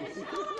Yeah.